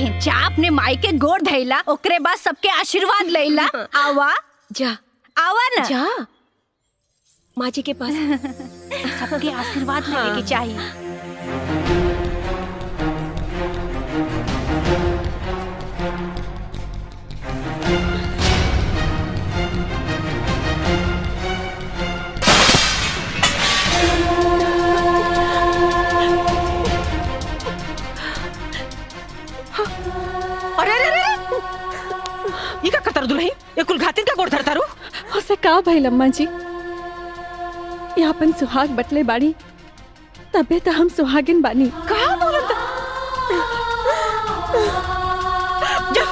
बहन जा अपने माई के गोर धैला ओकरे बाद सबके आशीर्वाद लैला। आवा। जा। आवा ना। जा। माँ जी के पास। सबके आशीर्वाद लेने के चाहिए। उसे का भाई लम्मा जी? ये अपन सुहाग बटले बाड़ी, तबे तो हम सुहागिन बानी। कहा बोलत? जा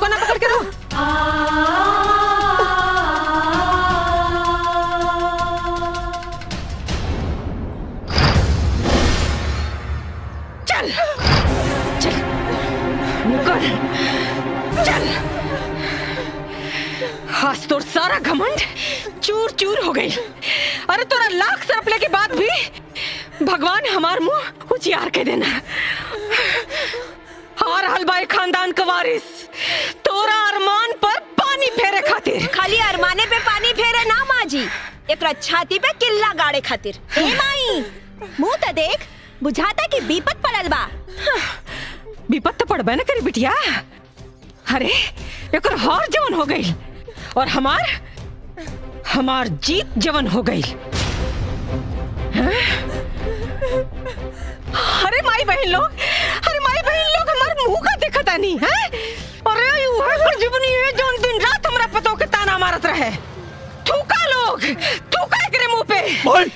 कोना पकड़ के रहो। आज तोर सारा घमंड चूर चूर हो गई। अरे तोरा लाख सरपले के बाद भी भगवान हमार मुँह उजियार के देना। हार हलबाई खानदान का वारिस तोरा अरमान पर पानी फेरे खातिर। खाली अरमाने पे पानी फेरे ना माँ जी एकरा छाती पे किल्ला गाड़े खातिर। ए माई मुँह तो देख बुझाता कि बीपत पड़ल बा। विपत तो पड़बे न करी बिटिया। अरे एक हार जवन हो गई और हमार हमार जीत जवन हो गई। अरे माई बहन लोग अरे माई बहन लोग हमार मुँह का देखता नहीं है? अरे वह जीवनी है जो दिन रात हमरा पतो के ताना मारत रहे। थूका लोग थूका एकरे मुँह पे। भाई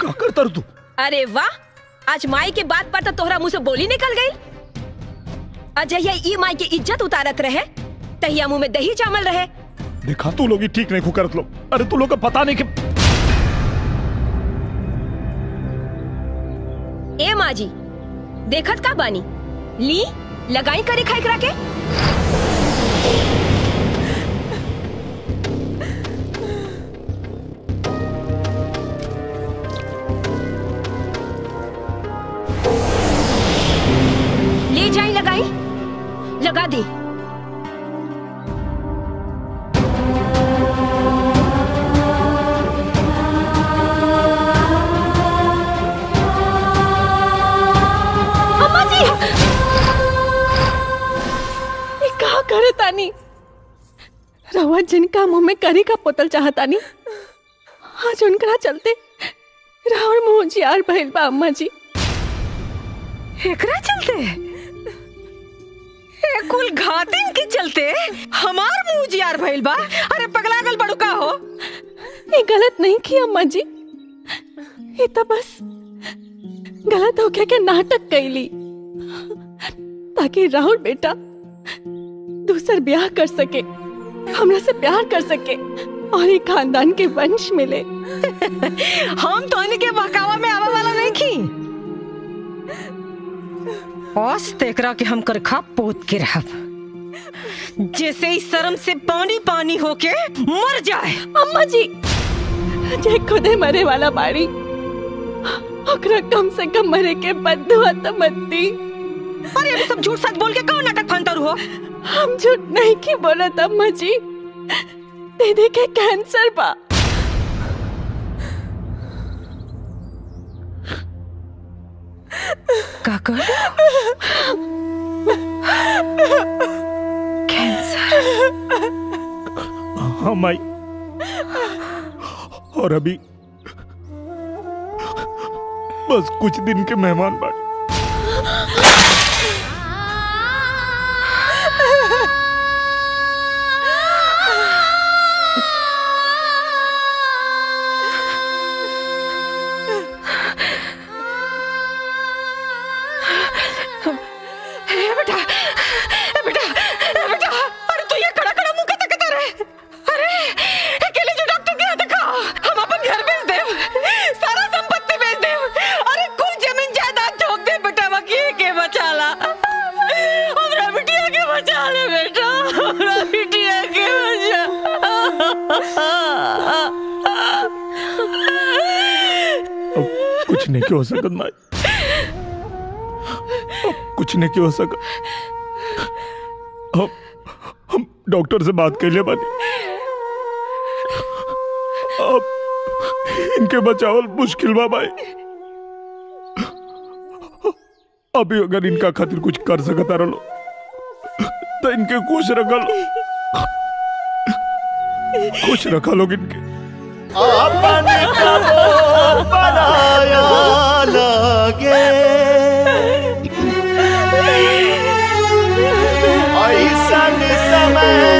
का करता रू तू? अरे वाह आज माई के बात पर तो तोहरा मुँह से बोली निकल गई। अजय ई माई की इज़्ज़त उतारत रहे। तहिया मुँह में दही चावल रहे। देखा तू लोग ठीक नहीं करत लोग। अरे तू लोग का पता नहीं कि ए माँ जी देखत का बानी? ली लगाई करे खाई करा के? ले जाई लगाई लगा दी। रवा जिनका मुँह में करी का पोतल चाहतानी आज उनकरा चलते रावण मुँह जियार भइल बा अम्मा जी। एकरा चलते? ए कुल घातिन के चलते हमार मुँह जियार भइल बा? अरे पगलागल बड़ू का हो? ये गलत नहीं किया अम्मा जी। ये तो बस गलत हो गया के नाटक कैली। ताकि राहुल बेटा दूसर ब्याह कर सके। हमरा से प्यार कर सके और ये खानदान के वंश मिले। हम तो इनके बहकावा में आवा वाला नहीं की औस तेकरा के हम करखा पोत के रहब। जैसे ही शर्म से पानी पानी होके मर जाए। अम्मा जी जे खुदे मरे वाला बाड़ी ओकरा कम से कम मरे के बदुआ तो मत दी अरे अभी सब झूठ सच बोल के कौन नाटक फंतर हो? हम झूठ नहीं की बोलत अम्मा जी दीदी के कैंसर बा। काका? हाँ माई। और अभी बस कुछ दिन के मेहमान बाकी हो सकत माई अब कुछ नहीं क्यों हो सका हम हम डॉक्टर से बात कर ले बानी। अब इनके बचावल मुश्किल बा भाई अभी अगर इनका खातिर कुछ कर सकता रहो तो इनके खुश रखा लो। खुश रखा लोग इनके। कबो बनाया लगे। ऐसा समय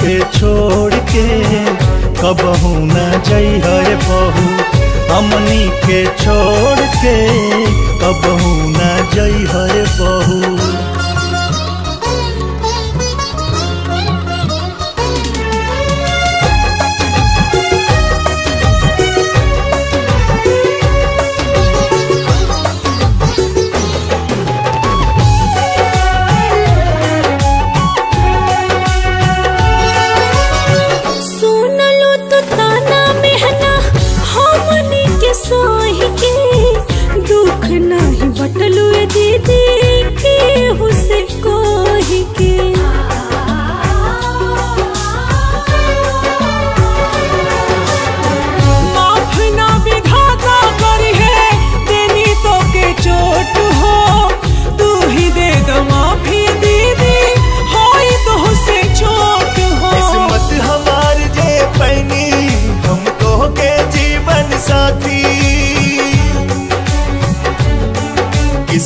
के छोड़ के कबहू न जई है बहू। हमनी के छोड़ के कबहू न जई है बहू।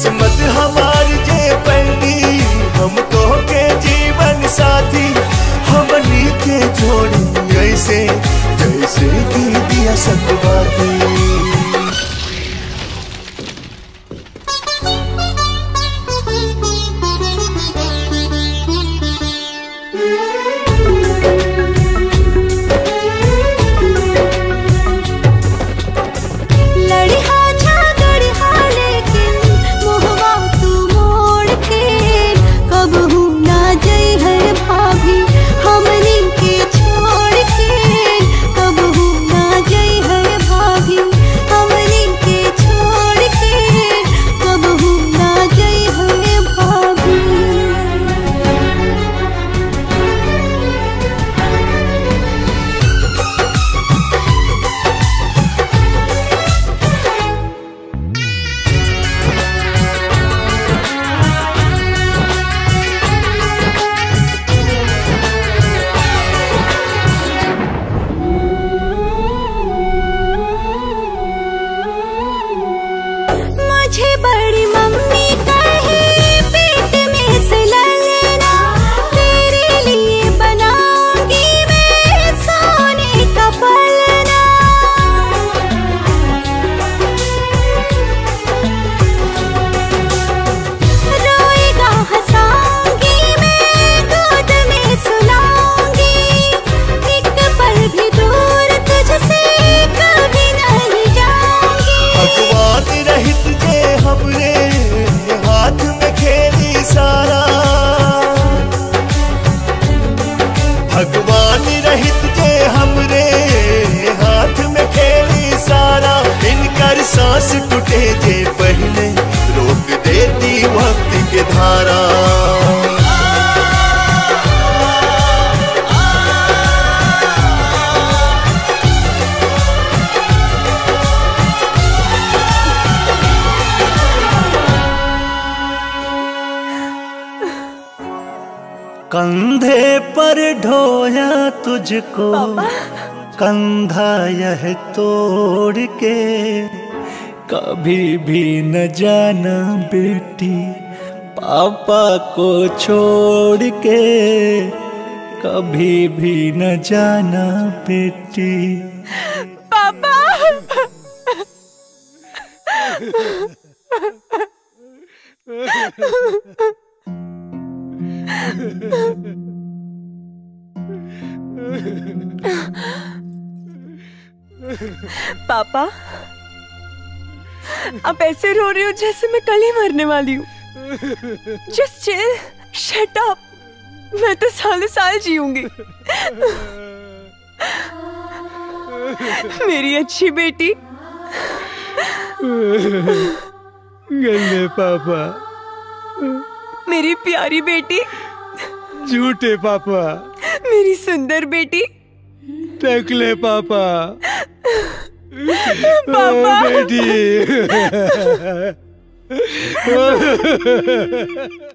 किस्मत हमार जे पैनी हमको के जीवन साथी, हम नीचे जोड़ी, ऐसे, जैसे की दिया लड़िहा ढोया कंधा यह तोड़ के कभी भी न जाना बेटी। पापा को छोड़ के कभी भी न जाना बेटी। पापा। पापा आप ऐसे रो रहे हो जैसे मैं कल ही मरने वाली हूँ। जस्ट चिल शट अप मैं तो सालों साल जीऊँगी। मेरी अच्छी बेटी। गंदे पापा। मेरी प्यारी बेटी। झूठे पापा। मेरी सुंदर बेटी। देख ले पापा। पापा। बेटी।